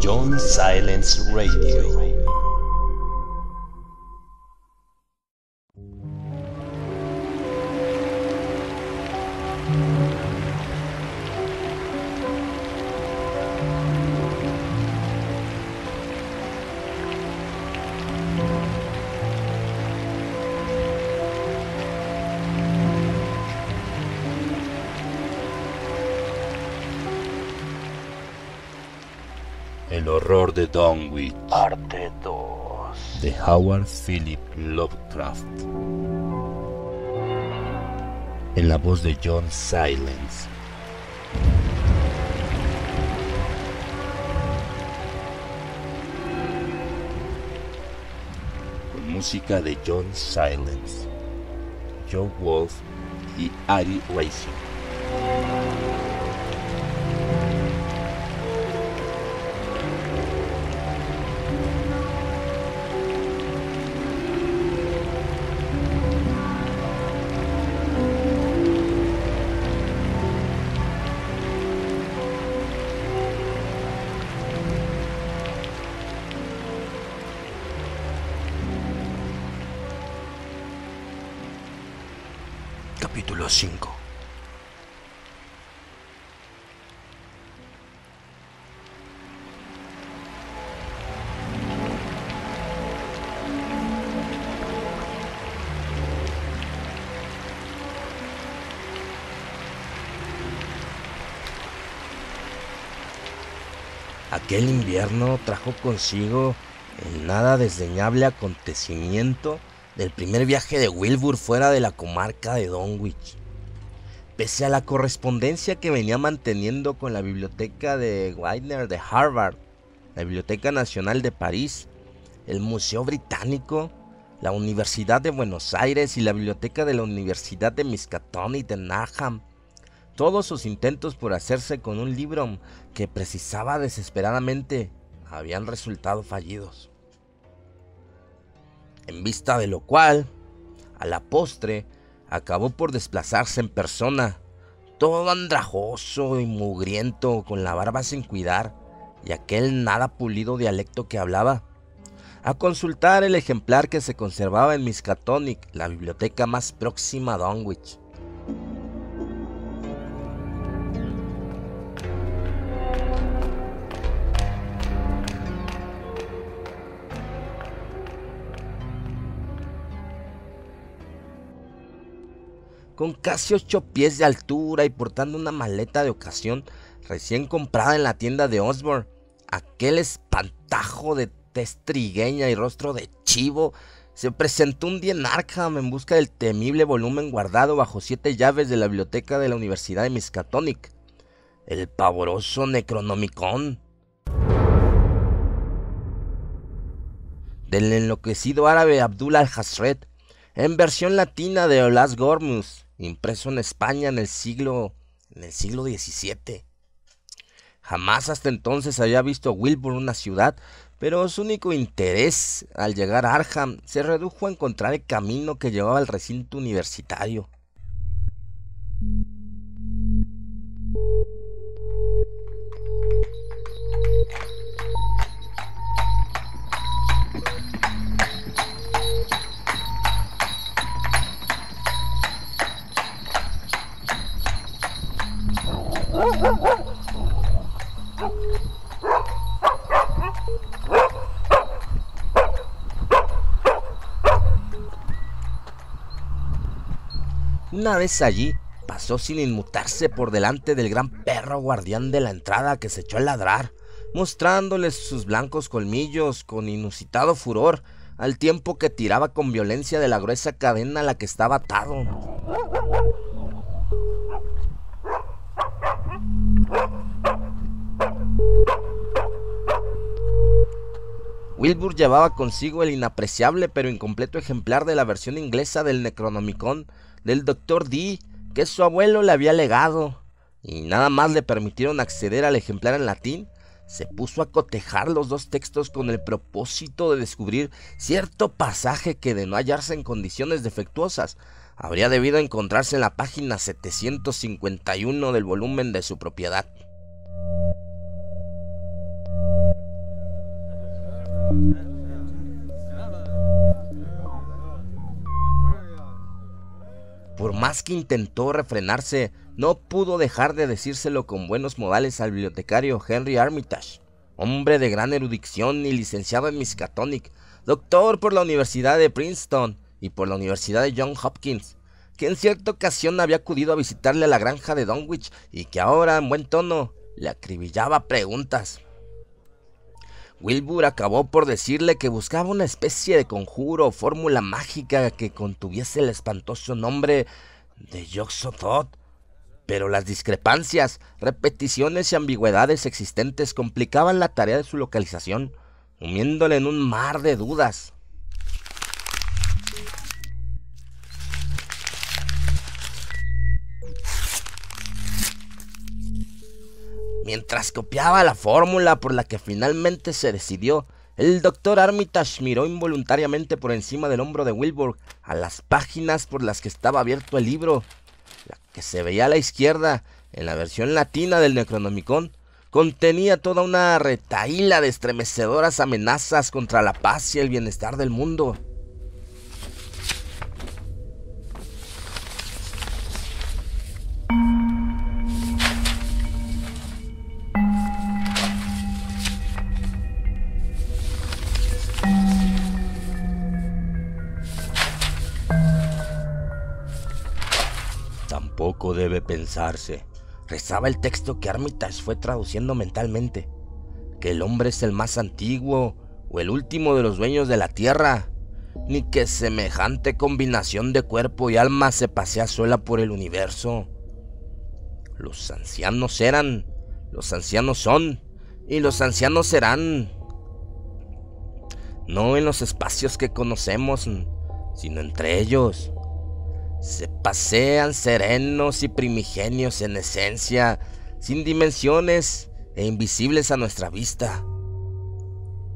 John Silence Radio. De Dunwich. Parte 2. De Howard Philip Lovecraft. En la voz de John Silence. Con música de John Silence, Joe Wolf y Ari Racing. Aquel invierno trajo consigo el nada desdeñable acontecimiento del primer viaje de Wilbur fuera de la comarca de Dunwich. Pese a la correspondencia que venía manteniendo con la biblioteca de Widener de Harvard, la Biblioteca Nacional de París, el Museo Británico, la Universidad de Buenos Aires y la Biblioteca de la Universidad de Miskatonic de Narham, todos sus intentos por hacerse con un libro que precisaba desesperadamente habían resultado fallidos. En vista de lo cual, a la postre, acabó por desplazarse en persona, todo andrajoso y mugriento, con la barba sin cuidar y aquel nada pulido dialecto que hablaba, a consultar el ejemplar que se conservaba en Miskatonic, la biblioteca más próxima a Dunwich. Con casi ocho pies de altura y portando una maleta de ocasión recién comprada en la tienda de Osborne. Aquel espantajo de tez trigueña y rostro de chivo se presentó un día en Arkham en busca del temible volumen guardado bajo siete llaves de la biblioteca de la Universidad de Miskatonic, el pavoroso Necronomicon. Del enloquecido árabe Abdul al-Hasred, en versión latina de Olas Gormus, impreso en España en el siglo en el siglo XVII. Jamás hasta entonces había visto Wilbur una ciudad, pero su único interés al llegar a Arham se redujo a encontrar el camino que llevaba al recinto universitario. Una vez allí, pasó sin inmutarse por delante del gran perro guardián de la entrada que se echó a ladrar, mostrándoles sus blancos colmillos con inusitado furor, al tiempo que tiraba con violencia de la gruesa cadena a la que estaba atado. Wilbur llevaba consigo el inapreciable pero incompleto ejemplar de la versión inglesa del Necronomicon del Dr. D que su abuelo le había legado, y nada más le permitieron acceder al ejemplar en latín, se puso a cotejar los dos textos con el propósito de descubrir cierto pasaje que de no hallarse en condiciones defectuosas, habría debido encontrarse en la página 751 del volumen de su propiedad. Por más que intentó refrenarse, no pudo dejar de decírselo con buenos modales al bibliotecario Henry Armitage, hombre de gran erudición y licenciado en Miskatonic, doctor por la Universidad de Princeton y por la Universidad de Johns Hopkins, que en cierta ocasión había acudido a visitarle a la granja de Dunwich y que ahora, en buen tono, le acribillaba preguntas. Wilbur acabó por decirle que buscaba una especie de conjuro o fórmula mágica que contuviese el espantoso nombre de Yoxothot, pero las discrepancias, repeticiones y ambigüedades existentes complicaban la tarea de su localización, humiéndole en un mar de dudas. Mientras copiaba la fórmula por la que finalmente se decidió, el doctor Armitage miró involuntariamente por encima del hombro de Wilbur a las páginas por las que estaba abierto el libro. La que se veía a la izquierda, en la versión latina del Necronomicon, contenía toda una retaíla de estremecedoras amenazas contra la paz y el bienestar del mundo. Tampoco debe pensarse, rezaba el texto que Armitage fue traduciendo mentalmente, que el hombre es el más antiguo o el último de los dueños de la tierra, ni que semejante combinación de cuerpo y alma se pasea sola por el universo. Los ancianos eran, los ancianos son, y los ancianos serán. No en los espacios que conocemos, sino entre ellos se pasean serenos y primigenios en esencia, sin dimensiones e invisibles a nuestra vista.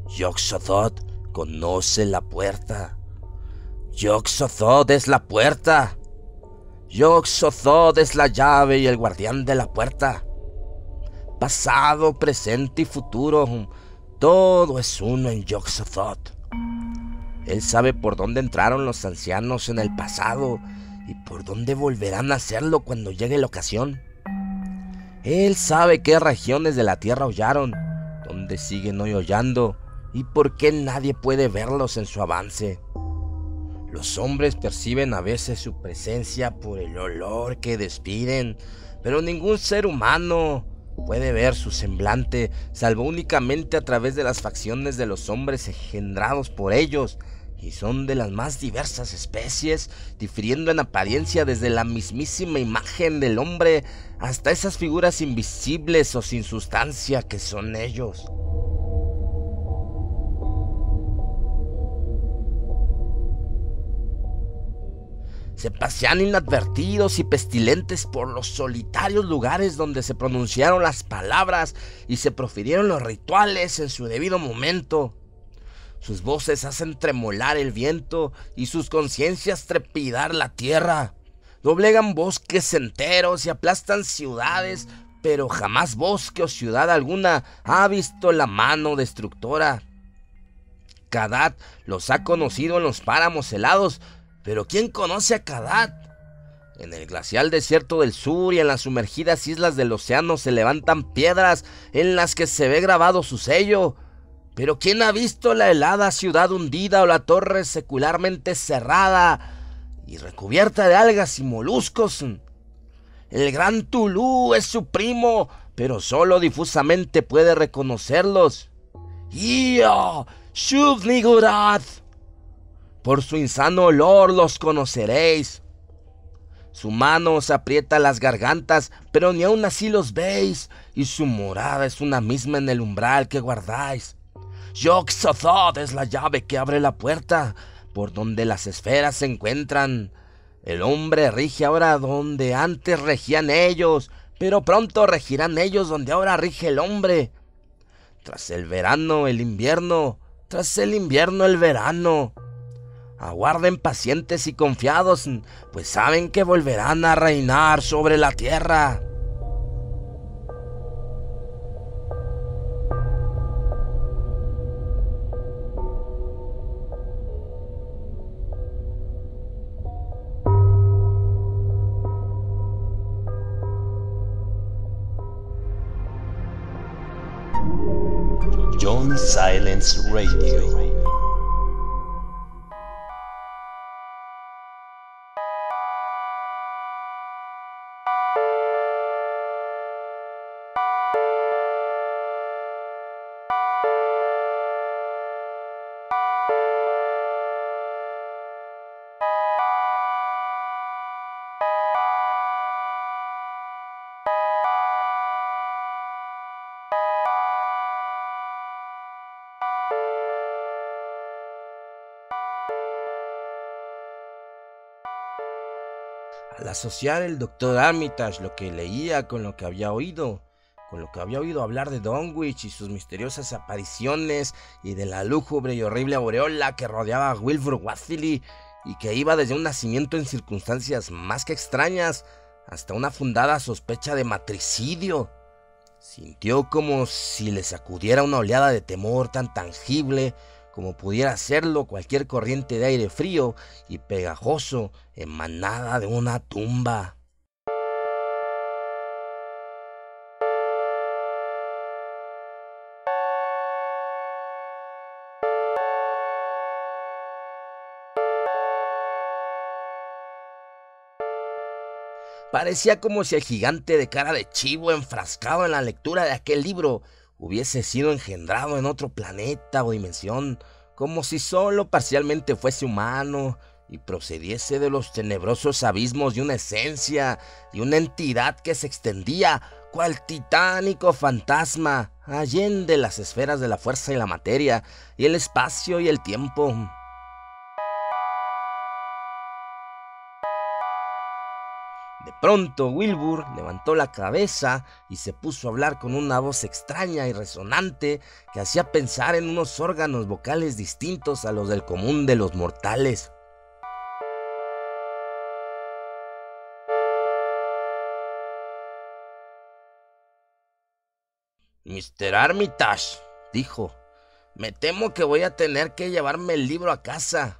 Yoxothot conoce la puerta. Yoxothot es la puerta. Yoxothot es la llave y el guardián de la puerta. Pasado, presente y futuro, todo es uno en Yoxothot. Él sabe por dónde entraron los ancianos en el pasado ¿Y por dónde volverán a hacerlo cuando llegue la ocasión? Él sabe qué regiones de la tierra hollaron, dónde siguen hoy hollando y por qué nadie puede verlos en su avance. Los hombres perciben a veces su presencia por el olor que despiden, pero ningún ser humano puede ver su semblante, salvo únicamente a través de las facciones de los hombres engendrados por ellos, y son de las más diversas especies, difiriendo en apariencia desde la mismísima imagen del hombre hasta esas figuras invisibles o sin sustancia que son ellos. se pasean inadvertidos y pestilentes por los solitarios lugares donde se pronunciaron las palabras y se profirieron los rituales en su debido momento. Sus voces hacen tremolar el viento y sus conciencias trepidar la tierra. Doblegan bosques enteros y aplastan ciudades, pero jamás bosque o ciudad alguna ha visto la mano destructora. Kadat los ha conocido en los páramos helados, pero ¿quién conoce a Kadat? En el glacial desierto del sur y en las sumergidas islas del océano se levantan piedras en las que se ve grabado su sello. Pero ¿quién ha visto la helada ciudad hundida o la torre secularmente cerrada y recubierta de algas y moluscos? El gran Tulú es su primo, pero solo difusamente puede reconocerlos. ¡Ia! ¡Shuvnigurat! Por su insano olor los conoceréis. Su mano os aprieta las gargantas, pero ni aun así los veis, y su morada es una misma en el umbral que guardáis. Yoxothot es la llave que abre la puerta por donde las esferas se encuentran. El hombre rige ahora donde antes regían ellos, pero pronto regirán ellos donde ahora rige el hombre. Tras el verano, el invierno, tras el invierno, el verano. Aguarden pacientes y confiados, pues saben que volverán a reinar sobre la tierra. Silence Radio. Asociar el doctor Armitage lo que leía con lo que había oído, con lo que había oído hablar de Donwich y sus misteriosas apariciones y de la lúgubre y horrible aureola que rodeaba a Wilbur Wathily y que iba desde un nacimiento en circunstancias más que extrañas hasta una fundada sospecha de matricidio. Sintió como si le sacudiera una oleada de temor tan tangible como pudiera hacerlo cualquier corriente de aire frío y pegajoso emanada de una tumba. Parecía como si el gigante de cara de chivo enfrascado en la lectura de aquel libro hubiese sido engendrado en otro planeta o dimensión, como si solo parcialmente fuese humano y procediese de los tenebrosos abismos de una esencia, y una entidad que se extendía cual titánico fantasma allende las esferas de la fuerza y la materia, y el espacio y el tiempo. Pronto Wilbur levantó la cabeza y se puso a hablar con una voz extraña y resonante que hacía pensar en unos órganos vocales distintos a los del común de los mortales. Mr. Armitage, dijo, me temo que voy a tener que llevarme el libro a casa.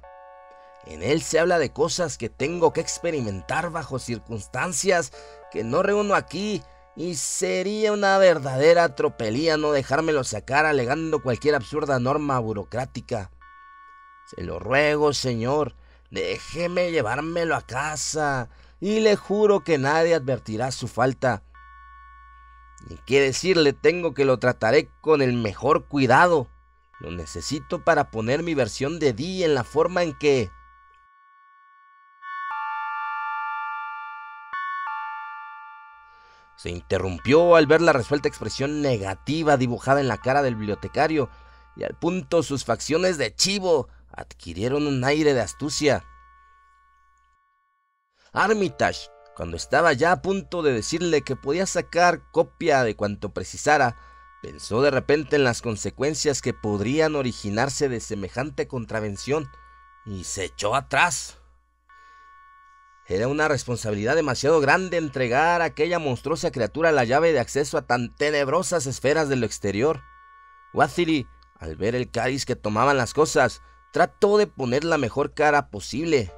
En él se habla de cosas que tengo que experimentar bajo circunstancias que no reúno aquí y sería una verdadera tropelía no dejármelo sacar alegando cualquier absurda norma burocrática. Se lo ruego, señor, déjeme llevármelo a casa y le juro que nadie advertirá su falta. Y qué decirle, tengo que lo trataré con el mejor cuidado. Lo necesito para poner mi versión de Dee en la forma en que Se interrumpió al ver la resuelta expresión negativa dibujada en la cara del bibliotecario, y al punto sus facciones de chivo adquirieron un aire de astucia. Armitage, cuando estaba ya a punto de decirle que podía sacar copia de cuanto precisara, pensó de repente en las consecuencias que podrían originarse de semejante contravención y se echó atrás. Era una responsabilidad demasiado grande entregar a aquella monstruosa criatura la llave de acceso a tan tenebrosas esferas de lo exterior. Wathily, al ver el cáliz que tomaban las cosas, trató de poner la mejor cara posible.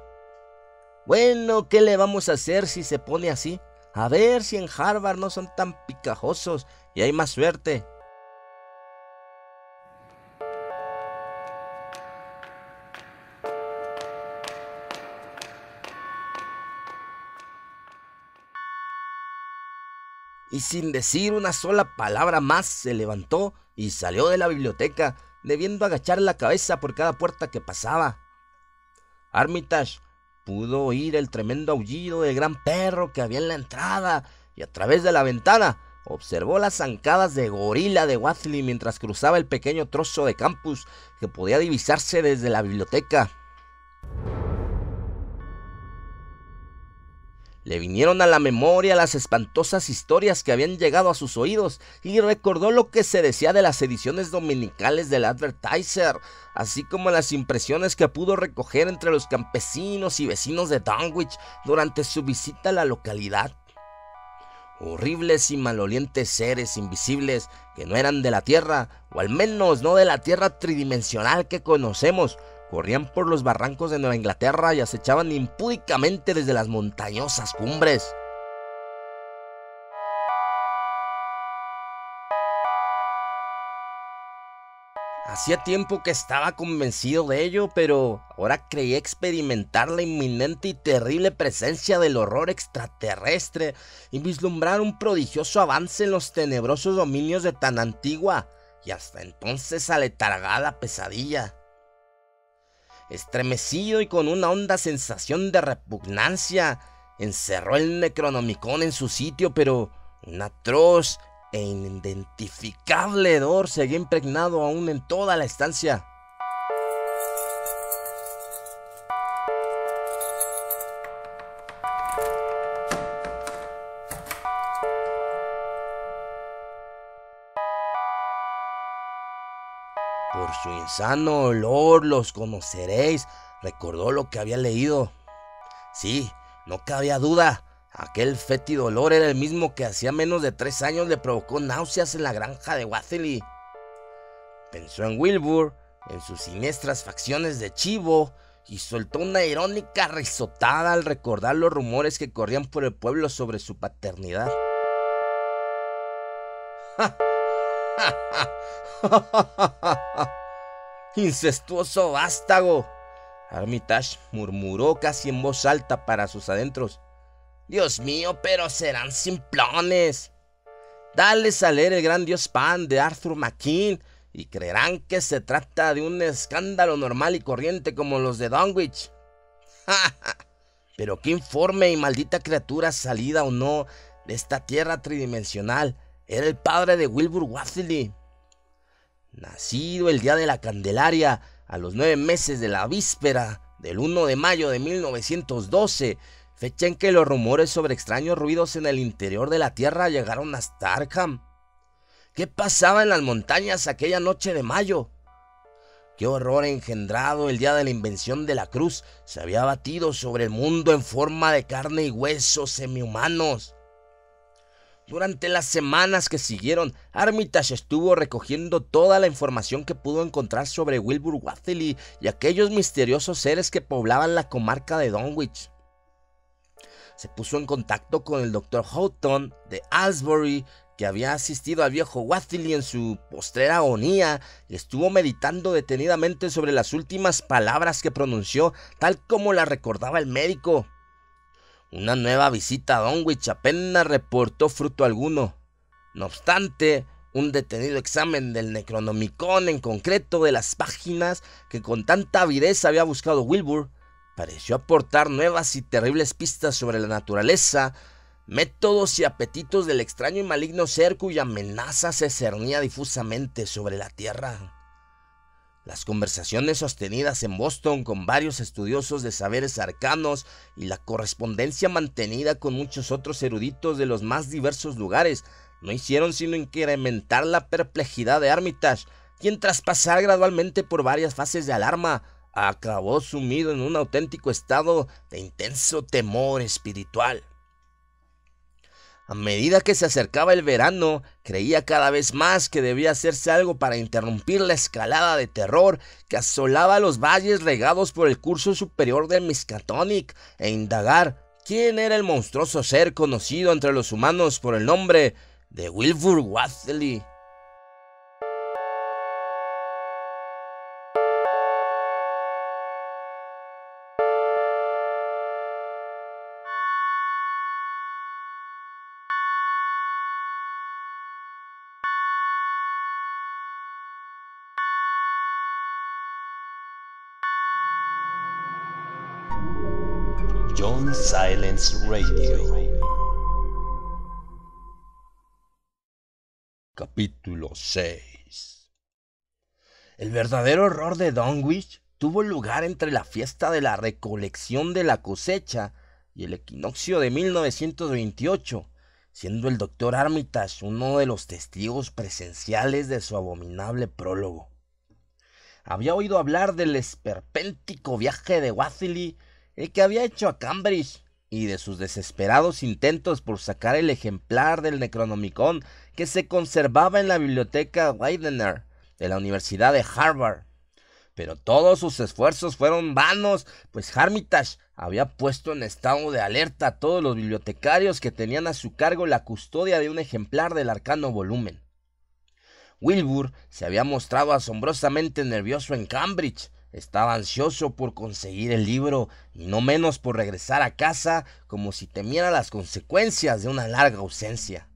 Bueno, ¿qué le vamos a hacer si se pone así? A ver si en Harvard no son tan picajosos y hay más suerte. Y sin decir una sola palabra más se levantó y salió de la biblioteca, debiendo agachar la cabeza por cada puerta que pasaba. Armitage pudo oír el tremendo aullido del gran perro que había en la entrada y a través de la ventana observó las zancadas de gorila de Watley mientras cruzaba el pequeño trozo de campus que podía divisarse desde la biblioteca. Le vinieron a la memoria las espantosas historias que habían llegado a sus oídos y recordó lo que se decía de las ediciones dominicales del Advertiser, así como las impresiones que pudo recoger entre los campesinos y vecinos de Dunwich durante su visita a la localidad. Horribles y malolientes seres invisibles que no eran de la Tierra, o al menos no de la Tierra tridimensional que conocemos, corrían por los barrancos de Nueva Inglaterra y acechaban impúdicamente desde las montañosas cumbres. Hacía tiempo que estaba convencido de ello, pero ahora creía experimentar la inminente y terrible presencia del horror extraterrestre y vislumbrar un prodigioso avance en los tenebrosos dominios de tan antigua y hasta entonces aletargada pesadilla. Estremecido y con una honda sensación de repugnancia, encerró el Necronomicon en su sitio, pero un atroz e inidentificable hedor seguía impregnado aún en toda la estancia. Por su insano olor los conoceréis, recordó lo que había leído. Sí, no cabía duda, aquel fétido olor era el mismo que hacía menos de tres años le provocó náuseas en la granja de Wathley. Pensó en Wilbur, en sus siniestras facciones de chivo, y soltó una irónica risotada al recordar los rumores que corrían por el pueblo sobre su paternidad. Incestuoso vástago. Armitage murmuró casi en voz alta para sus adentros. Dios mío, pero serán simplones. Dales a leer el gran dios Pan de Arthur McKean y creerán que se trata de un escándalo normal y corriente como los de Dunwich. pero qué informe y maldita criatura salida o no de esta tierra tridimensional era el padre de Wilbur Wathley. Nacido el día de la Candelaria, a los nueve meses de la víspera del 1 de mayo de 1912, fecha en que los rumores sobre extraños ruidos en el interior de la Tierra llegaron hasta Arkham. ¿Qué pasaba en las montañas aquella noche de mayo? Qué horror engendrado el día de la invención de la cruz se había batido sobre el mundo en forma de carne y huesos semihumanos. Durante las semanas que siguieron, Armitage estuvo recogiendo toda la información que pudo encontrar sobre Wilbur Wathley y aquellos misteriosos seres que poblaban la comarca de Dunwich. Se puso en contacto con el Dr. Houghton de Asbury, que había asistido al viejo Wathley en su postrera agonía y estuvo meditando detenidamente sobre las últimas palabras que pronunció, tal como las recordaba el médico. Una nueva visita a Donwich apenas reportó fruto alguno. No obstante, un detenido examen del Necronomicon, en concreto de las páginas que con tanta avidez había buscado Wilbur, pareció aportar nuevas y terribles pistas sobre la naturaleza, métodos y apetitos del extraño y maligno ser cuya amenaza se cernía difusamente sobre la Tierra. Las conversaciones sostenidas en Boston con varios estudiosos de saberes arcanos y la correspondencia mantenida con muchos otros eruditos de los más diversos lugares no hicieron sino incrementar la perplejidad de Armitage, quien tras pasar gradualmente por varias fases de alarma, acabó sumido en un auténtico estado de intenso temor espiritual. A medida que se acercaba el verano, creía cada vez más que debía hacerse algo para interrumpir la escalada de terror que asolaba los valles regados por el curso superior del Miskatonic e indagar quién era el monstruoso ser conocido entre los humanos por el nombre de Wilbur Wathley. Radio. Capítulo 6 El verdadero horror de Dunwich tuvo lugar entre la fiesta de la recolección de la cosecha y el equinoccio de 1928, siendo el doctor Armitage uno de los testigos presenciales de su abominable prólogo. Había oído hablar del esperpéntico viaje de Wathley el que había hecho a Cambridge y de sus desesperados intentos por sacar el ejemplar del Necronomicon que se conservaba en la biblioteca Widener de la Universidad de Harvard. Pero todos sus esfuerzos fueron vanos, pues Armitage había puesto en estado de alerta a todos los bibliotecarios que tenían a su cargo la custodia de un ejemplar del arcano volumen. Wilbur se había mostrado asombrosamente nervioso en Cambridge. Estaba ansioso por conseguir el libro y no menos por regresar a casa como si temiera las consecuencias de una larga ausencia.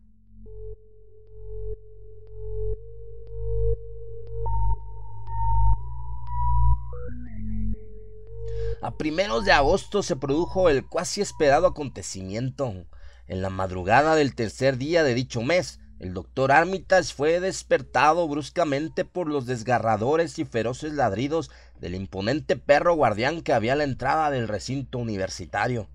A primeros de agosto se produjo el cuasi esperado acontecimiento. En la madrugada del tercer día de dicho mes, el doctor Armitage fue despertado bruscamente por los desgarradores y feroces ladridos del imponente perro guardián que había a la entrada del recinto universitario.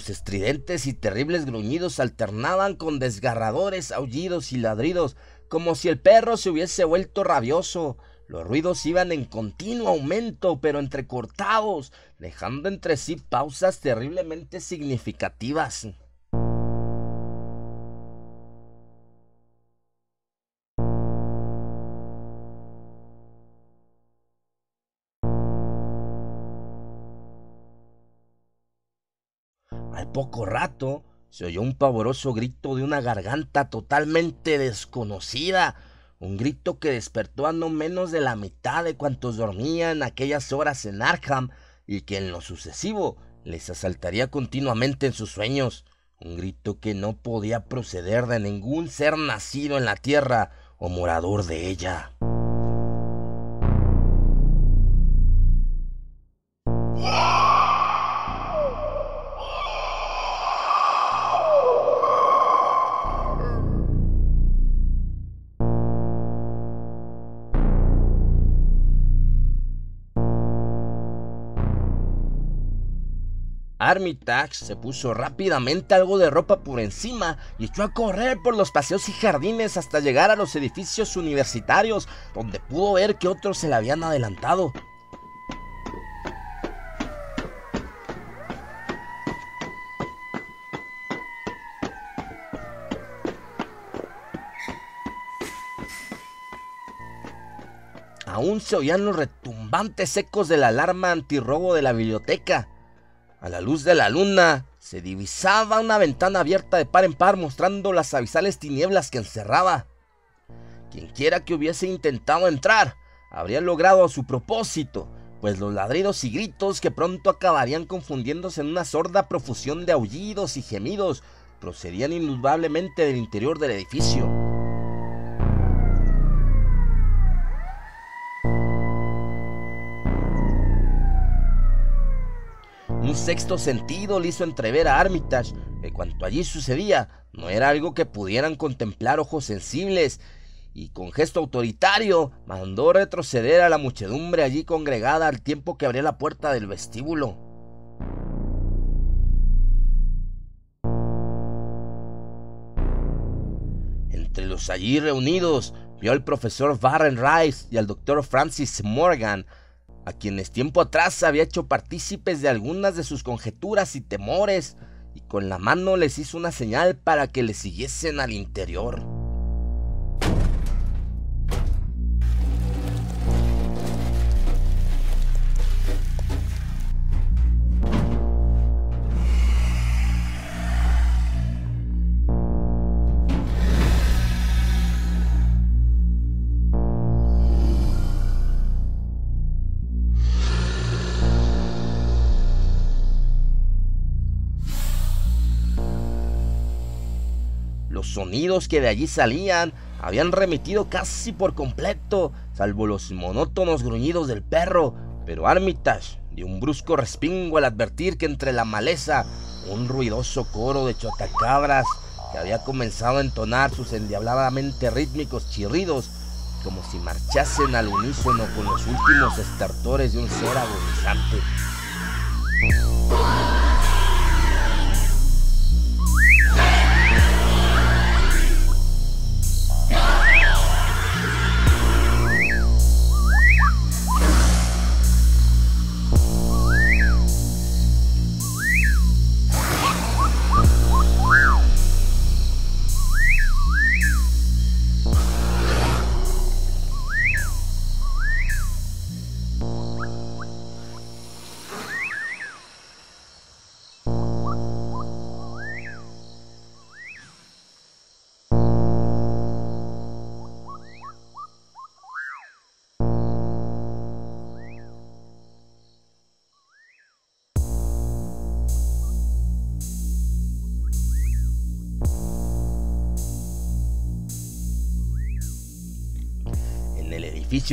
Los estridentes y terribles gruñidos alternaban con desgarradores aullidos y ladridos, como si el perro se hubiese vuelto rabioso. Los ruidos iban en continuo aumento, pero entrecortados, dejando entre sí pausas terriblemente significativas. Poco rato se oyó un pavoroso grito de una garganta totalmente desconocida, un grito que despertó a no menos de la mitad de cuantos dormían aquellas horas en Arkham y que en lo sucesivo les asaltaría continuamente en sus sueños, un grito que no podía proceder de ningún ser nacido en la tierra o morador de ella. Armitage se puso rápidamente algo de ropa por encima y echó a correr por los paseos y jardines hasta llegar a los edificios universitarios, donde pudo ver que otros se le habían adelantado. Aún se oían los retumbantes ecos de la alarma antirrobo de la biblioteca. A la luz de la luna se divisaba una ventana abierta de par en par mostrando las abisales tinieblas que encerraba. Quienquiera que hubiese intentado entrar habría logrado su propósito, pues los ladridos y gritos que pronto acabarían confundiéndose en una sorda profusión de aullidos y gemidos procedían indudablemente del interior del edificio. Un sexto sentido le hizo entrever a Armitage que cuanto allí sucedía no era algo que pudieran contemplar ojos sensibles, y con gesto autoritario mandó retroceder a la muchedumbre allí congregada al tiempo que abría la puerta del vestíbulo. Entre los allí reunidos vio al profesor Barren Rice y al doctor Francis Morgan, a quienes tiempo atrás había hecho partícipes de algunas de sus conjeturas y temores, y con la mano les hizo una señal para que le siguiesen al interior. Sonidos que de allí salían habían remitido casi por completo, salvo los monótonos gruñidos del perro, pero Armitage dio un brusco respingo al advertir que entre la maleza un ruidoso coro de chotacabras que había comenzado a entonar sus endiabladamente rítmicos chirridos, como si marchasen al unísono con los últimos estertores de un ser agonizante.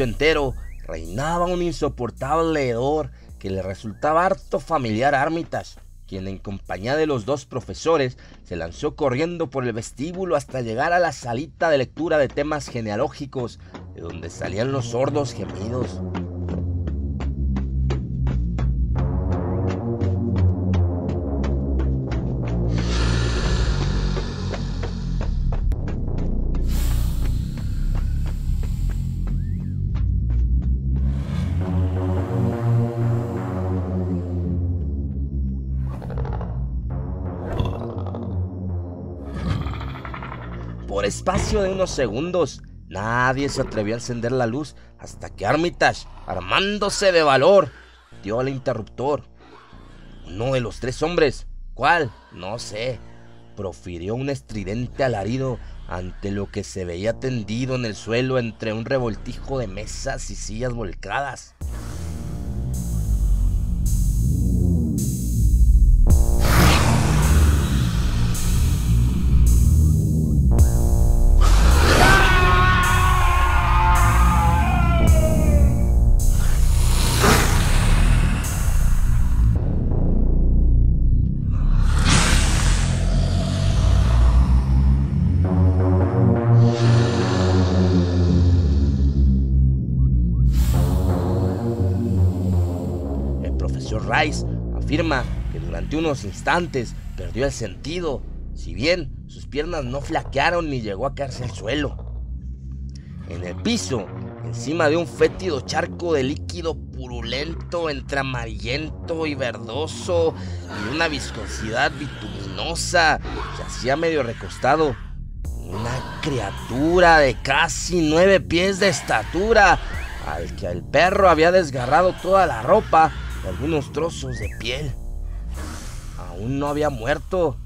Entero reinaba un insoportable hedor que le resultaba harto familiar a Armitage, quien en compañía de los dos profesores se lanzó corriendo por el vestíbulo hasta llegar a la salita de lectura de temas genealógicos, de donde salían los sordos gemidos. Espacio de unos segundos, nadie se atrevió a encender la luz hasta que Armitage, armándose de valor, dio al interruptor. Uno de los tres hombres, ¿cuál? No sé, profirió un estridente alarido ante lo que se veía tendido en el suelo entre un revoltijo de mesas y sillas volcadas. Unos instantes perdió el sentido, si bien sus piernas no flaquearon ni llegó a caerse al suelo. En el piso, encima de un fétido charco de líquido purulento entre amarillento y verdoso y una viscosidad bituminosa, yacía medio recostado una criatura de casi nueve pies de estatura, al que el perro había desgarrado toda la ropa y algunos trozos de piel. Aún no había muerto.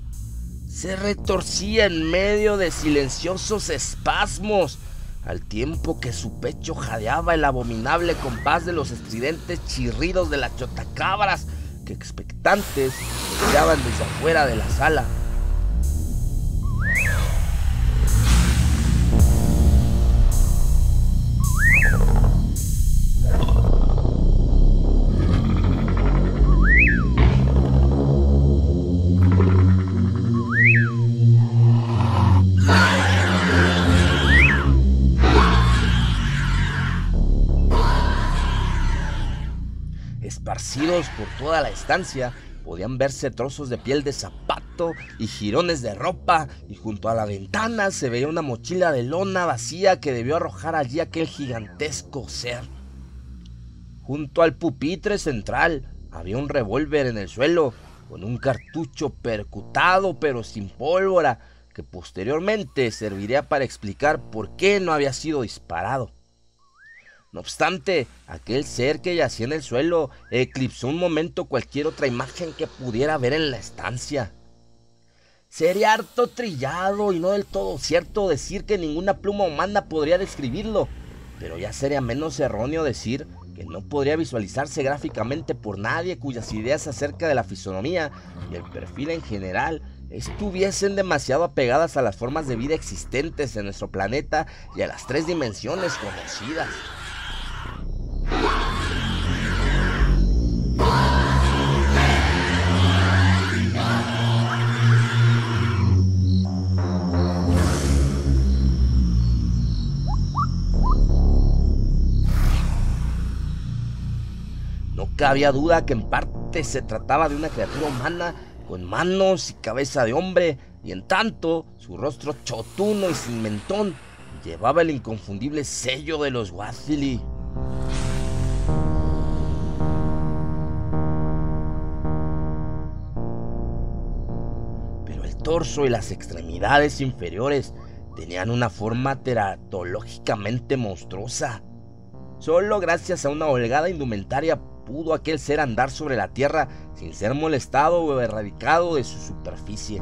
Se retorcía en medio de silenciosos espasmos, al tiempo que su pecho jadeaba el abominable compás de los estridentes chirridos de las chotacabras que expectantes miraban desde afuera de la sala. Esparcidos por toda la estancia, podían verse trozos de piel de zapato y jirones de ropa, y junto a la ventana se veía una mochila de lona vacía que debió arrojar allí aquel gigantesco ser. Junto al pupitre central había un revólver en el suelo, con un cartucho percutado pero sin pólvora, que posteriormente serviría para explicar por qué no había sido disparado. No obstante, aquel ser que yacía en el suelo eclipsó un momento cualquier otra imagen que pudiera ver en la estancia. Sería harto trillado y no del todo cierto decir que ninguna pluma humana podría describirlo, pero ya sería menos erróneo decir que no podría visualizarse gráficamente por nadie cuyas ideas acerca de la fisonomía y el perfil en general estuviesen demasiado apegadas a las formas de vida existentes en nuestro planeta y a las tres dimensiones conocidas. No cabía duda que en parte se trataba de una criatura humana con manos y cabeza de hombre, y en tanto su rostro chotuno y sin mentón llevaba el inconfundible sello de los Wathili. Pero el torso y las extremidades inferiores tenían una forma teratológicamente monstruosa. Solo gracias a una holgada indumentaria pudo aquel ser andar sobre la tierra sin ser molestado o erradicado de su superficie.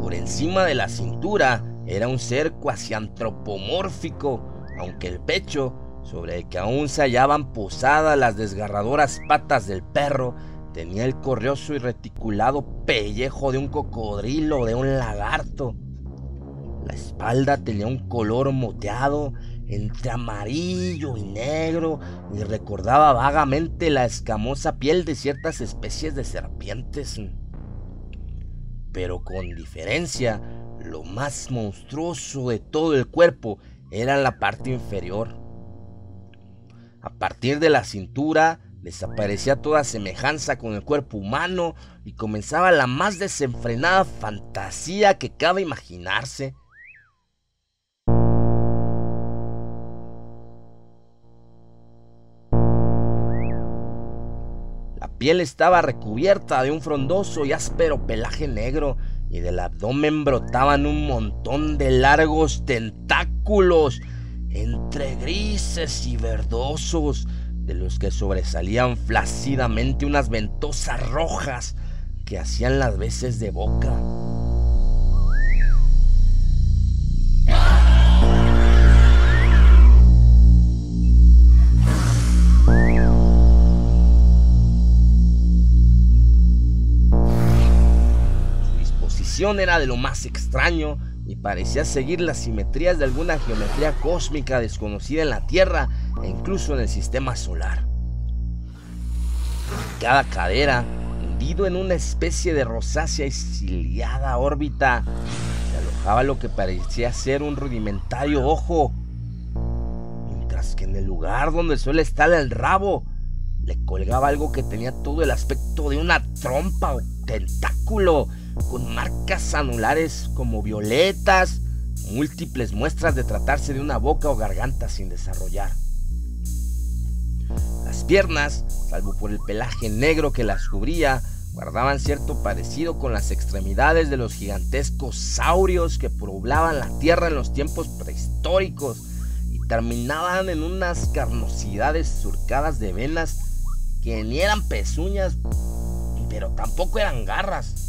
Por encima de la cintura era un ser cuasi antropomórfico, aunque el pecho, sobre el que aún se hallaban posadas las desgarradoras patas del perro, tenía el corrioso y reticulado pellejo de un cocodrilo o de un lagarto. La espalda tenía un color moteado entre amarillo y negro y recordaba vagamente la escamosa piel de ciertas especies de serpientes. Pero con diferencia, lo más monstruoso de todo el cuerpo era la parte inferior. A partir de la cintura desaparecía toda semejanza con el cuerpo humano y comenzaba la más desenfrenada fantasía que cabe imaginarse. Piel estaba recubierta de un frondoso y áspero pelaje negro y del abdomen brotaban un montón de largos tentáculos entre grises y verdosos, de los que sobresalían flácidamente unas ventosas rojas que hacían las veces de boca. Era de lo más extraño y parecía seguir las simetrías de alguna geometría cósmica desconocida en la Tierra e incluso en el sistema solar. Cada cadera, hundido en una especie de rosácea y ciliada órbita, se alojaba lo que parecía ser un rudimentario ojo, mientras que en el lugar donde suele estar el rabo, le colgaba algo que tenía todo el aspecto de una trompa o tentáculo con marcas anulares como violetas, múltiples muestras de tratarse de una boca o garganta sin desarrollar. Las piernas, salvo por el pelaje negro que las cubría, guardaban cierto parecido con las extremidades de los gigantescos saurios que poblaban la tierra en los tiempos prehistóricos y terminaban en unas carnosidades surcadas de venas que ni eran pezuñas, pero tampoco eran garras.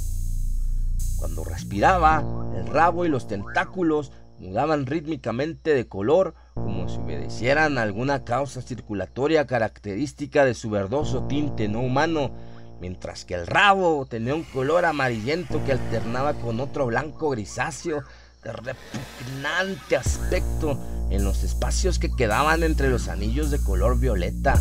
Cuando respiraba, el rabo y los tentáculos mudaban rítmicamente de color como si obedecieran a alguna causa circulatoria característica de su verdoso tinte no humano, mientras que el rabo tenía un color amarillento que alternaba con otro blanco grisáceo de repugnante aspecto en los espacios que quedaban entre los anillos de color violeta.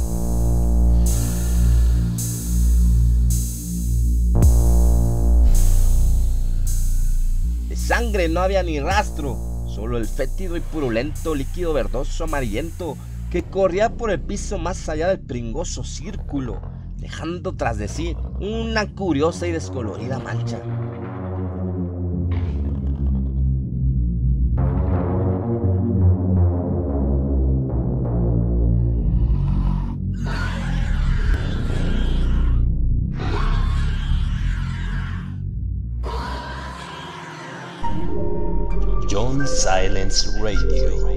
Sangre no había ni rastro, solo el fétido y purulento líquido verdoso amarillento que corría por el piso más allá del pringoso círculo, dejando tras de sí una curiosa y descolorida mancha. Silence Radio.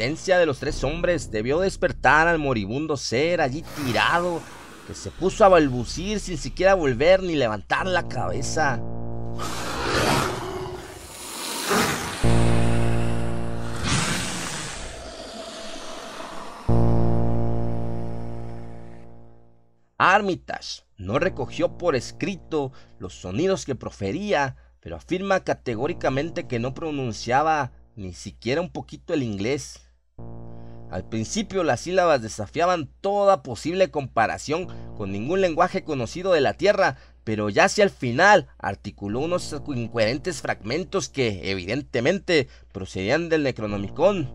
Presencia de los tres hombres debió despertar al moribundo ser allí tirado, que se puso a balbucir sin siquiera volver ni levantar la cabeza. Armitage no recogió por escrito los sonidos que profería, pero afirma categóricamente que no pronunciaba ni siquiera un poquito el inglés. Al principio las sílabas desafiaban toda posible comparación con ningún lenguaje conocido de la Tierra, pero ya hacia el final articuló unos incoherentes fragmentos que evidentemente procedían del Necronomicon,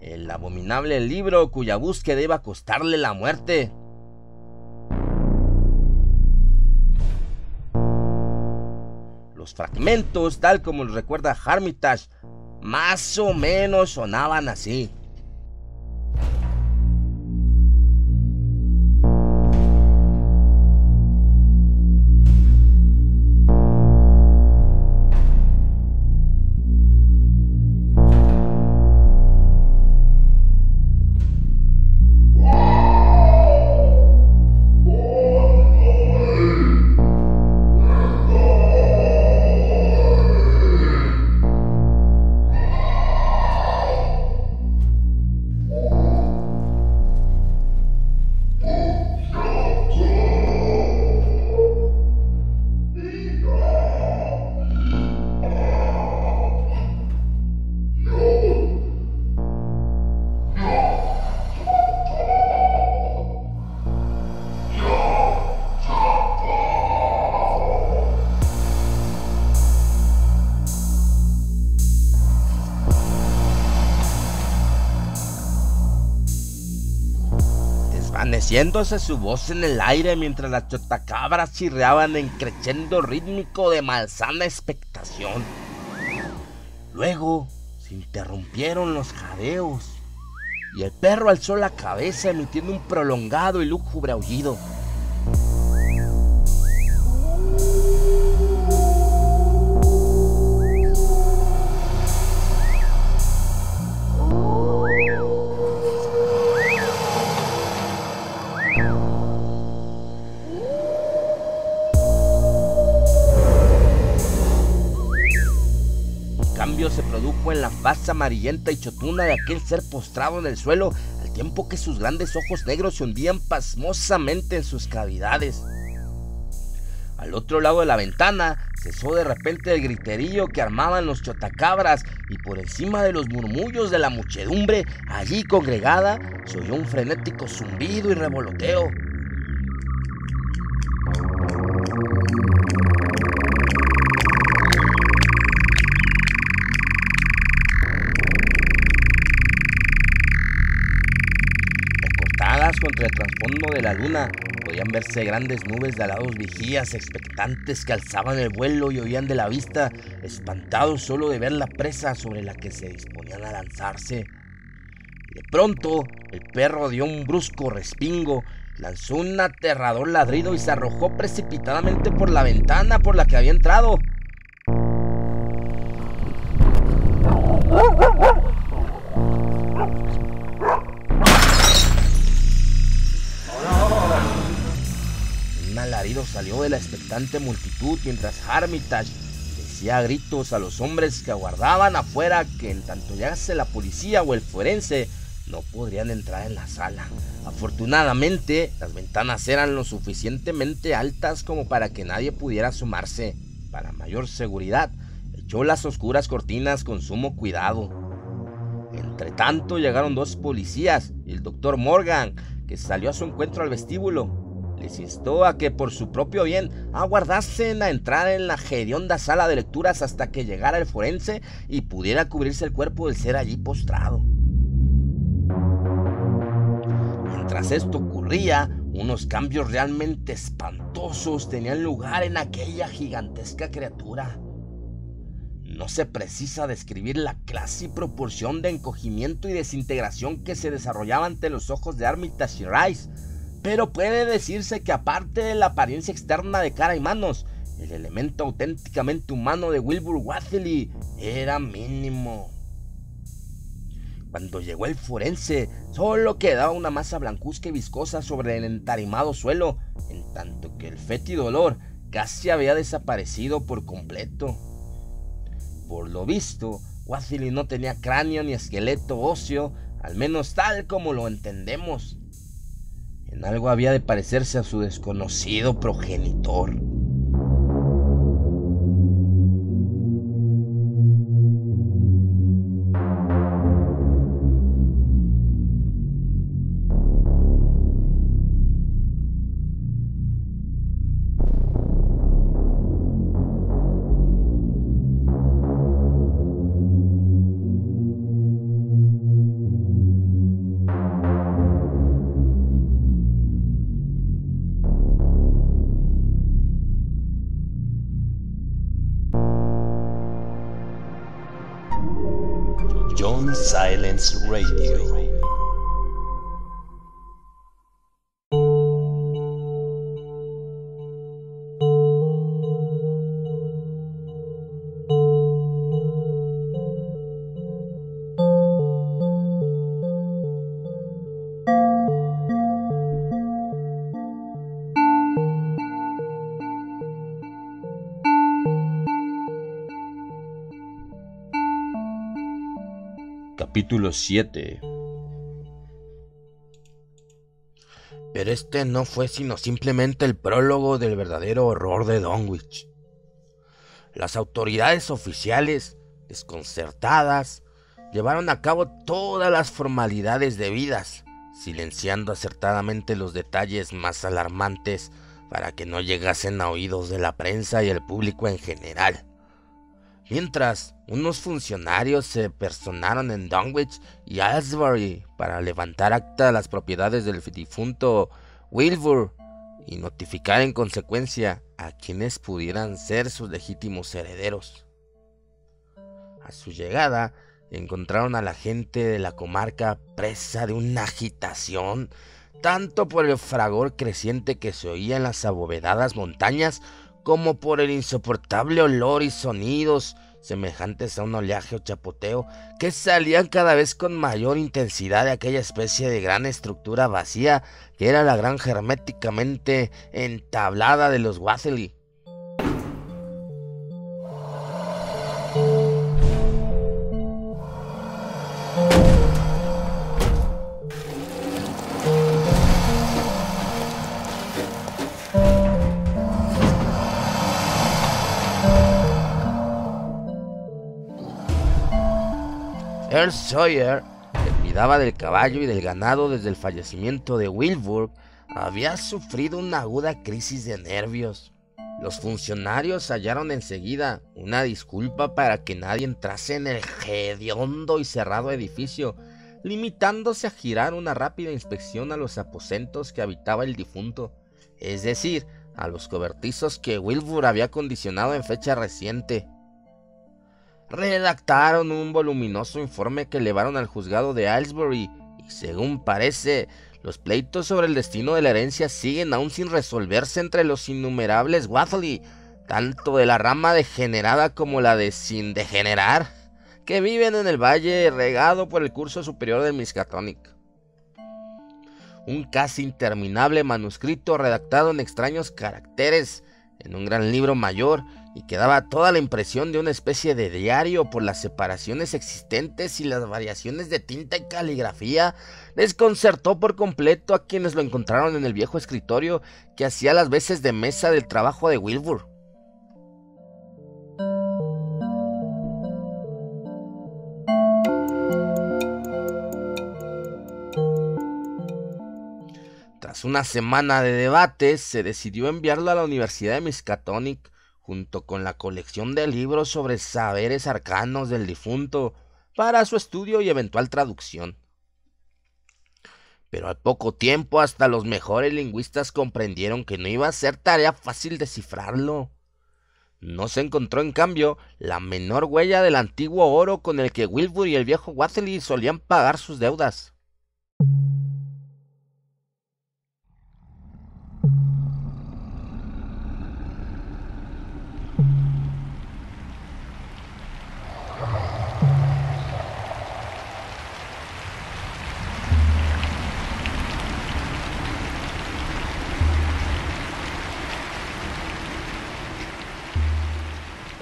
el abominable libro cuya búsqueda iba a costarle la muerte. Los fragmentos, tal como los recuerda Hermitage, más o menos sonaban así. Envaneciéndose su voz en el aire mientras las chotacabras chirreaban en creciendo rítmico de malsana expectación. Luego se interrumpieron los jadeos y el perro alzó la cabeza emitiendo un prolongado y lúgubre aullido. Faz amarillenta y chotuna de aquel ser postrado en el suelo, al tiempo que sus grandes ojos negros se hundían pasmosamente en sus cavidades. Al otro lado de la ventana cesó de repente el griterío que armaban los chotacabras y por encima de los murmullos de la muchedumbre allí congregada se oyó un frenético zumbido y revoloteo. Contra el trasfondo de la luna podían verse grandes nubes de alados vigías expectantes que alzaban el vuelo y oían de la vista, espantados solo de ver la presa sobre la que se disponían a lanzarse. De pronto, el perro dio un brusco respingo, lanzó un aterrador ladrido y se arrojó precipitadamente por la ventana por la que había entrado. Salió de la expectante multitud mientras Armitage decía a gritos a los hombres que aguardaban afuera que en tanto llegase la policía o el forense no podrían entrar en la sala. Afortunadamente, las ventanas eran lo suficientemente altas como para que nadie pudiera asomarse. Para mayor seguridad, echó las oscuras cortinas con sumo cuidado. Entre tanto llegaron dos policías y el doctor Morgan, que salió a su encuentro al vestíbulo les instó a que por su propio bien aguardasen a entrar en la hedionda sala de lecturas hasta que llegara el forense y pudiera cubrirse el cuerpo del ser allí postrado. Mientras esto ocurría, unos cambios realmente espantosos tenían lugar en aquella gigantesca criatura. No se precisa describir la clase y proporción de encogimiento y desintegración que se desarrollaba ante los ojos de Armitage Rice pero puede decirse que aparte de la apariencia externa de cara y manos, el elemento auténticamente humano de Wilbur Wathley era mínimo. Cuando llegó el forense, solo quedaba una masa blancuzca y viscosa sobre el entarimado suelo, en tanto que el fétido olor casi había desaparecido por completo. Por lo visto, Wathley no tenía cráneo ni esqueleto óseo, al menos tal como lo entendemos. En algo había de parecerse a su desconocido progenitor. Silence Radio. Capítulo 7 Pero este no fue sino simplemente el prólogo del verdadero horror de Donwich. Las autoridades oficiales, desconcertadas, llevaron a cabo todas las formalidades debidas, silenciando acertadamente los detalles más alarmantes para que no llegasen a oídos de la prensa y el público en general. Mientras, unos funcionarios se personaron en Dunwich y Aylesbury para levantar acta las propiedades del difunto Wilbur y notificar en consecuencia a quienes pudieran ser sus legítimos herederos. A su llegada, encontraron a la gente de la comarca presa de una agitación, tanto por el fragor creciente que se oía en las abovedadas montañas, como por el insoportable olor y sonidos semejantes a un oleaje o chapoteo que salían cada vez con mayor intensidad de aquella especie de gran estructura vacía que era la granja herméticamente entablada de los Wathley. Sawyer, que cuidaba del caballo y del ganado desde el fallecimiento de Wilbur, había sufrido una aguda crisis de nervios. Los funcionarios hallaron enseguida una disculpa para que nadie entrase en el hediondo y cerrado edificio, limitándose a girar una rápida inspección a los aposentos que habitaba el difunto, es decir, a los cobertizos que Wilbur había condicionado en fecha reciente redactaron un voluminoso informe que llevaron al juzgado de Aylesbury y según parece, los pleitos sobre el destino de la herencia siguen aún sin resolverse entre los innumerables Wathley, tanto de la rama degenerada como la de sin degenerar, que viven en el valle regado por el curso superior del Miskatonic. Un casi interminable manuscrito redactado en extraños caracteres en un gran libro mayor y que daba toda la impresión de una especie de diario por las separaciones existentes y las variaciones de tinta y caligrafía, desconcertó por completo a quienes lo encontraron en el viejo escritorio que hacía las veces de mesa del trabajo de Wilbur. una semana de debates, se decidió enviarlo a la Universidad de Miskatonic junto con la colección de libros sobre saberes arcanos del difunto para su estudio y eventual traducción. Pero al poco tiempo hasta los mejores lingüistas comprendieron que no iba a ser tarea fácil descifrarlo. No se encontró en cambio la menor huella del antiguo oro con el que Wilbur y el viejo Wathley solían pagar sus deudas.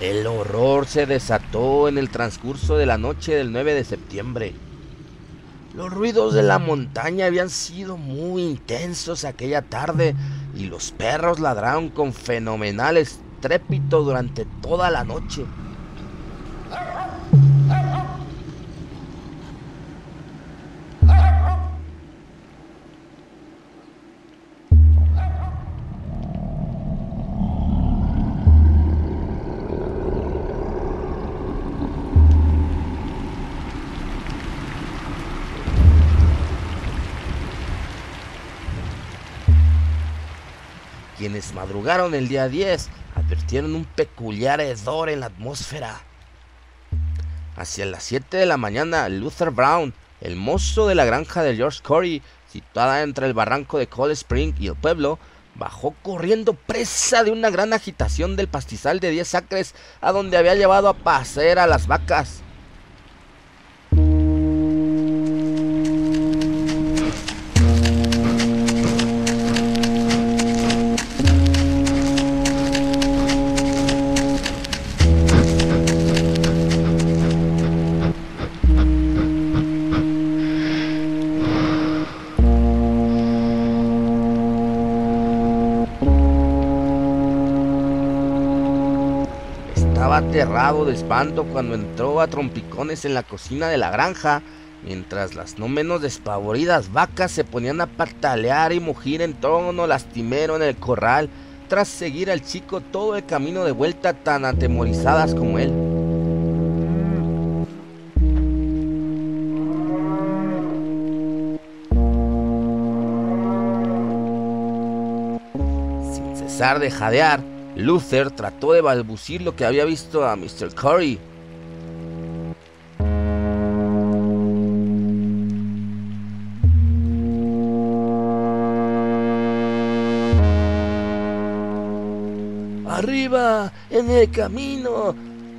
El horror se desató en el transcurso de la noche del 9 de septiembre. Los ruidos de la montaña habían sido muy intensos aquella tarde y los perros ladraron con fenomenal estrépito durante toda la noche. Quienes madrugaron el día 10 advirtieron un peculiar hedor en la atmósfera. Hacia las 7 de la mañana, Luther Brown, el mozo de la granja de George Corey, situada entre el barranco de Cold Spring y el pueblo, bajó corriendo presa de una gran agitación del pastizal de 10 acres a donde había llevado a pasear a las vacas. de espanto cuando entró a trompicones en la cocina de la granja, mientras las no menos despavoridas vacas se ponían a patalear y mugir en tono lastimero en el corral, tras seguir al chico todo el camino de vuelta tan atemorizadas como él. Sin cesar de jadear, Luther trató de balbucir lo que había visto a Mr. Curry. Arriba, en el camino,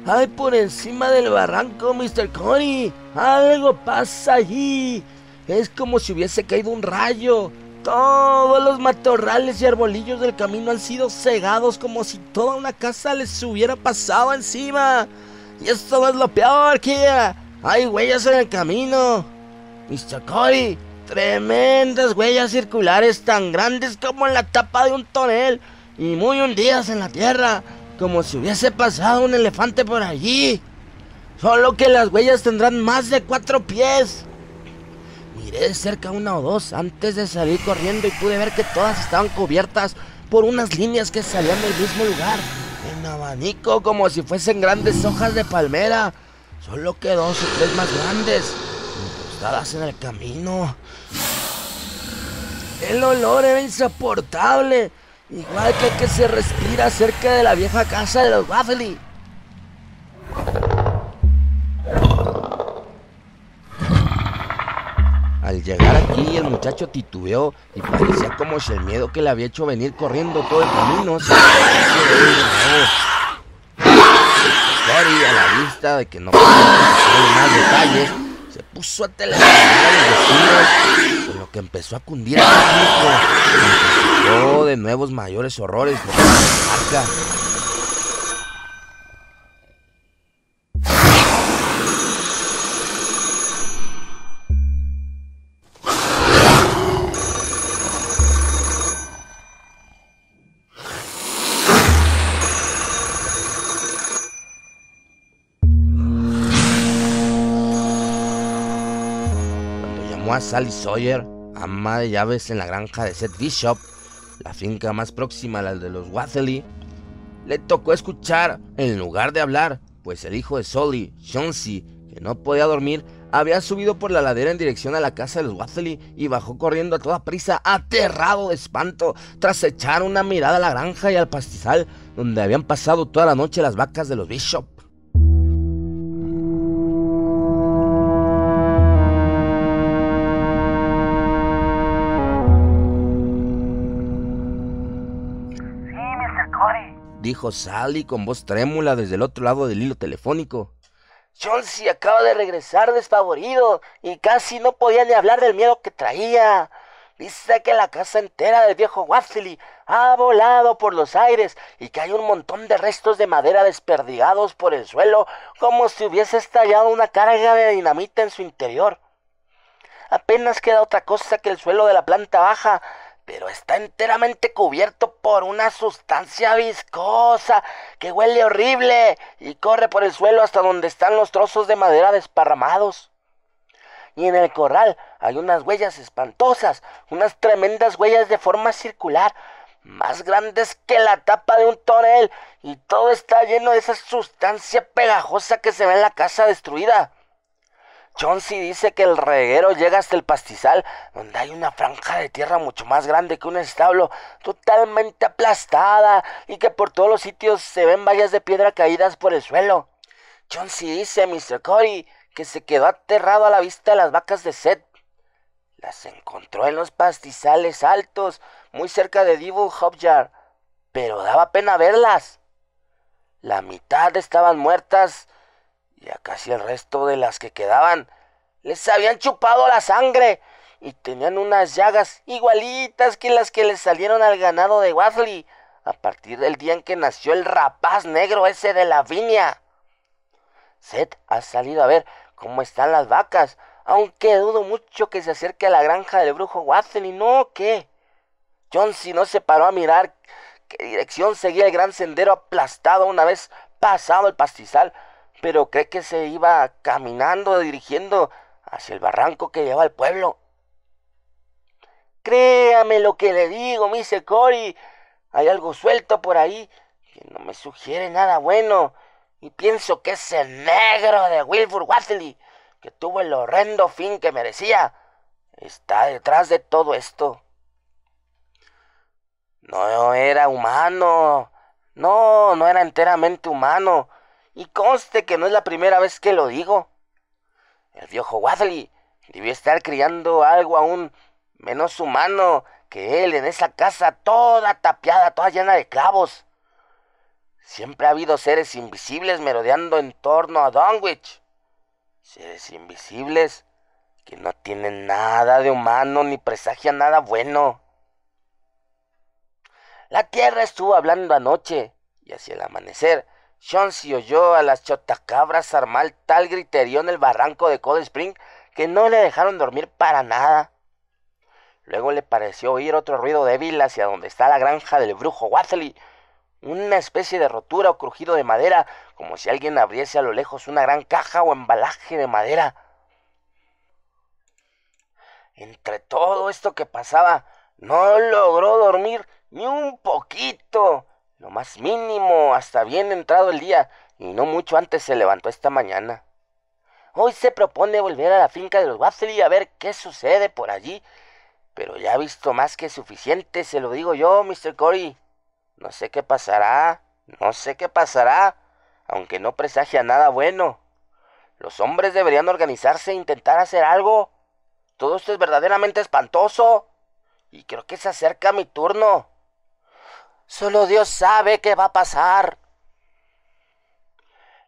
¡Ay, por encima del barranco, Mr. Cory! Algo pasa allí. Es como si hubiese caído un rayo. Todos los matorrales y arbolillos del camino han sido cegados como si toda una casa les hubiera pasado encima. Y esto no es lo peor, Kia. Hay huellas en el camino. Mr. Cory, tremendas huellas circulares tan grandes como en la tapa de un tonel y muy hundidas en la tierra como si hubiese pasado un elefante por allí. Solo que las huellas tendrán más de cuatro pies. Miré de cerca una o dos antes de salir corriendo y pude ver que todas estaban cubiertas por unas líneas que salían del mismo lugar, en abanico como si fuesen grandes hojas de palmera, solo que dos o tres más grandes, incrustadas en el camino. El olor era insoportable. Igual que el que se respira cerca de la vieja casa de los Waffley. Al llegar aquí, el muchacho titubeó y parecía como si el miedo que le había hecho venir corriendo todo el camino se a la vista de que no podía más detalles, se puso a telefonar a los vecinos, con lo que empezó a cundir el de nuevos mayores horrores por la marca. Sally Sawyer, ama de llaves en la granja de Seth Bishop, la finca más próxima a la de los Wathley, le tocó escuchar en lugar de hablar, pues el hijo de Solly, Chauncey, que no podía dormir, había subido por la ladera en dirección a la casa de los Wathley y bajó corriendo a toda prisa, aterrado de espanto, tras echar una mirada a la granja y al pastizal, donde habían pasado toda la noche las vacas de los Bishop. Dijo Sally con voz trémula desde el otro lado del hilo telefónico. Chauncey acaba de regresar despavorido y casi no podía ni hablar del miedo que traía. Dice que la casa entera del viejo Waffley ha volado por los aires y que hay un montón de restos de madera desperdigados por el suelo como si hubiese estallado una carga de dinamita en su interior. Apenas queda otra cosa que el suelo de la planta baja pero está enteramente cubierto por una sustancia viscosa que huele horrible y corre por el suelo hasta donde están los trozos de madera desparramados. Y en el corral hay unas huellas espantosas, unas tremendas huellas de forma circular, más grandes que la tapa de un tonel, y todo está lleno de esa sustancia pegajosa que se ve en la casa destruida. Chauncey dice que el reguero llega hasta el pastizal, donde hay una franja de tierra mucho más grande que un establo, totalmente aplastada, y que por todos los sitios se ven vallas de piedra caídas por el suelo. Chauncey dice, Mr. Cory, que se quedó aterrado a la vista de las vacas de Seth. Las encontró en los pastizales altos, muy cerca de Devil Hopyard, pero daba pena verlas. La mitad estaban muertas y a casi el resto de las que quedaban les habían chupado la sangre y tenían unas llagas igualitas que las que les salieron al ganado de Watley a partir del día en que nació el rapaz negro ese de la viña. Seth ha salido a ver cómo están las vacas, aunque dudo mucho que se acerque a la granja del brujo Watley, ¿no? ¿Qué? John si no se paró a mirar qué dirección seguía el gran sendero aplastado una vez pasado el pastizal pero cree que se iba caminando, dirigiendo hacia el barranco que lleva al pueblo. Créame lo que le digo, Mr. Cory. Hay algo suelto por ahí que no me sugiere nada bueno. Y pienso que ese negro de Wilbur Watley, que tuvo el horrendo fin que merecía, está detrás de todo esto. No era humano. No, no era enteramente humano. Y conste que no es la primera vez que lo digo. El viejo Wadley debió estar criando algo aún menos humano que él en esa casa toda tapiada, toda llena de clavos. Siempre ha habido seres invisibles merodeando en torno a Dunwich. Seres invisibles que no tienen nada de humano ni presagian nada bueno. La tierra estuvo hablando anoche, y hacia el amanecer, se oyó a las chotacabras armar tal griterío en el barranco de Cold Spring que no le dejaron dormir para nada. Luego le pareció oír otro ruido débil hacia donde está la granja del brujo Wathley, una especie de rotura o crujido de madera, como si alguien abriese a lo lejos una gran caja o embalaje de madera. Entre todo esto que pasaba, no logró dormir ni un poquito, lo más mínimo, hasta bien entrado el día, y no mucho antes se levantó esta mañana. Hoy se propone volver a la finca de los Wathley a ver qué sucede por allí, pero ya ha visto más que suficiente, se lo digo yo, Mr. Corey. No sé qué pasará, no sé qué pasará, aunque no presagia nada bueno. Los hombres deberían organizarse e intentar hacer algo. Todo esto es verdaderamente espantoso. Y creo que se acerca mi turno. Solo Dios sabe qué va a pasar.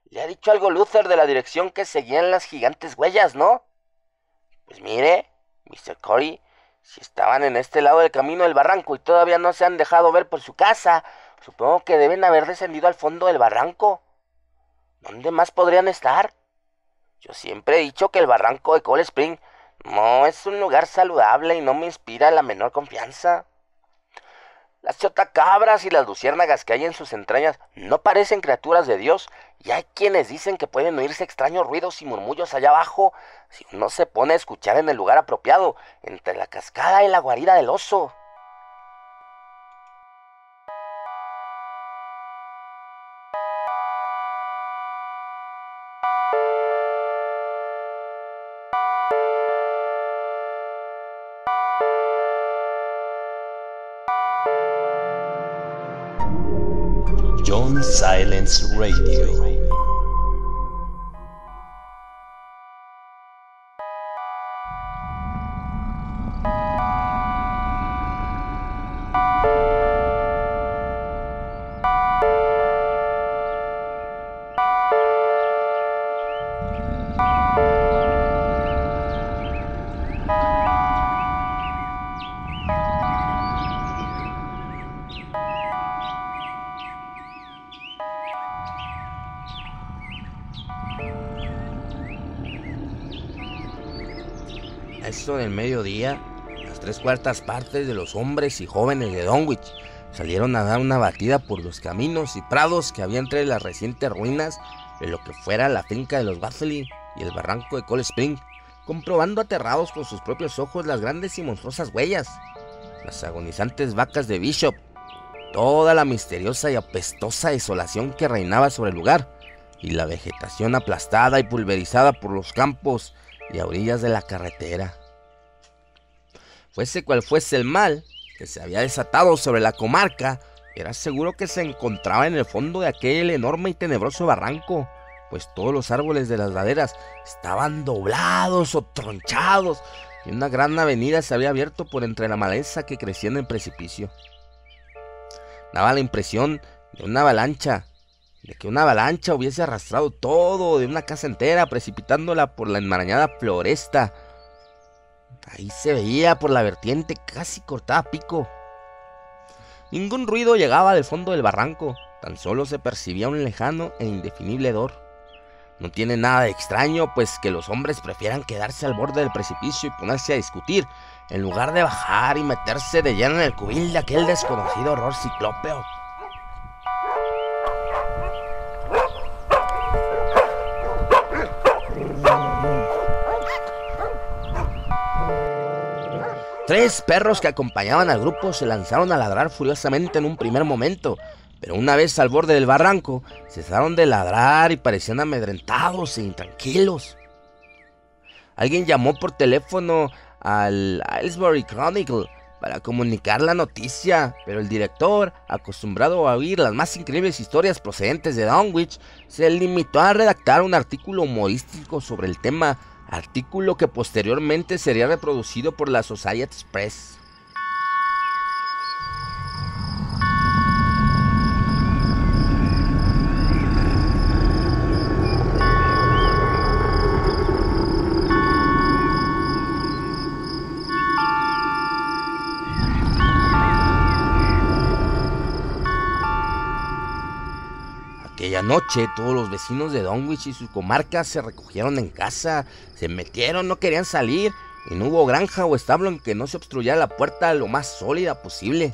Le ha dicho algo Luther de la dirección que seguían las gigantes huellas, ¿no? Pues mire, Mr. Corey, si estaban en este lado del camino del barranco y todavía no se han dejado ver por su casa, supongo que deben haber descendido al fondo del barranco. ¿Dónde más podrían estar? Yo siempre he dicho que el barranco de Cold Spring no es un lugar saludable y no me inspira la menor confianza. Las chotacabras y las luciérnagas que hay en sus entrañas no parecen criaturas de Dios, y hay quienes dicen que pueden oírse extraños ruidos y murmullos allá abajo si uno se pone a escuchar en el lugar apropiado, entre la cascada y la guarida del oso. John Silence Radio. Mediodía, las tres cuartas partes de los hombres y jóvenes de Donwich salieron a dar una batida por los caminos y prados que había entre las recientes ruinas de lo que fuera la finca de los Bathley y el barranco de Cold Spring, comprobando aterrados con sus propios ojos las grandes y monstruosas huellas, las agonizantes vacas de Bishop, toda la misteriosa y apestosa desolación que reinaba sobre el lugar, y la vegetación aplastada y pulverizada por los campos y a orillas de la carretera. Fuese cual fuese el mal que se había desatado sobre la comarca, era seguro que se encontraba en el fondo de aquel enorme y tenebroso barranco, pues todos los árboles de las laderas estaban doblados o tronchados, y una gran avenida se había abierto por entre la maleza que crecía en el precipicio. Daba la impresión de una avalancha de que una avalancha hubiese arrastrado todo de una casa entera, precipitándola por la enmarañada floresta. Ahí se veía por la vertiente casi cortada a pico. Ningún ruido llegaba del fondo del barranco, tan solo se percibía un lejano e indefinible hedor. No tiene nada de extraño, pues que los hombres prefieran quedarse al borde del precipicio y ponerse a discutir, en lugar de bajar y meterse de lleno en el cubil de aquel desconocido horror ciclópeo. Tres perros que acompañaban al grupo se lanzaron a ladrar furiosamente en un primer momento, pero una vez al borde del barranco cesaron de ladrar y parecían amedrentados e intranquilos. Alguien llamó por teléfono al Aylesbury Chronicle para comunicar la noticia, pero el director, acostumbrado a oír las más increíbles historias procedentes de Dunwich, se limitó a redactar un artículo humorístico sobre el tema, artículo que posteriormente sería reproducido por la Society Press. Noche todos los vecinos de Donwich y su comarca se recogieron en casa, se metieron, no querían salir y no hubo granja o establo en que no se obstruyera la puerta lo más sólida posible.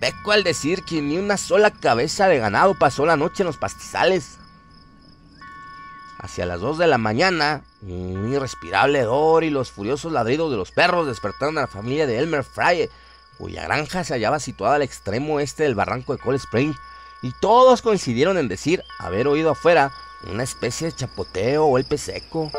Peco al decir que ni una sola cabeza de ganado pasó la noche en los pastizales. Hacia las 2 de la mañana, un irrespirable hedor y los furiosos ladridos de los perros despertaron a la familia de Elmer Fry cuya granja se hallaba situada al extremo este del barranco de Cold Spring, y todos coincidieron en decir haber oído afuera una especie de chapoteo o el seco.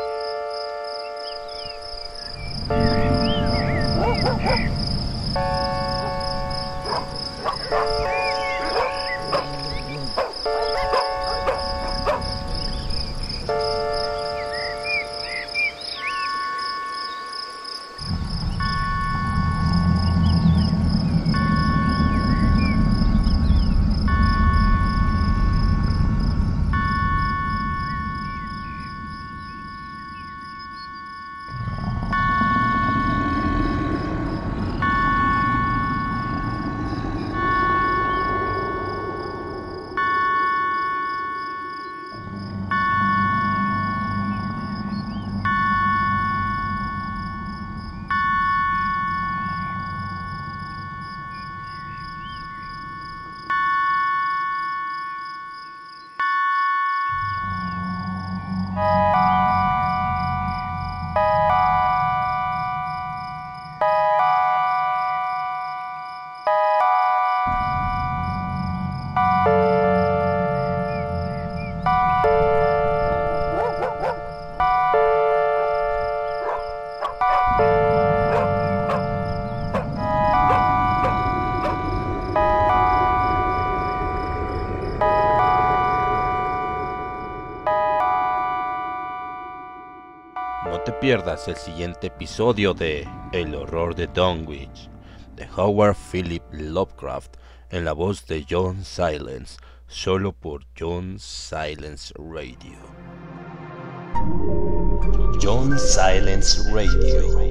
Pierdas el siguiente episodio de El horror de Dunwich, de Howard Philip Lovecraft, en la voz de John Silence, solo por John Silence Radio. John Silence Radio.